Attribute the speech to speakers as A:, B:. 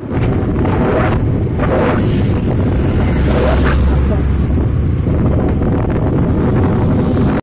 A: you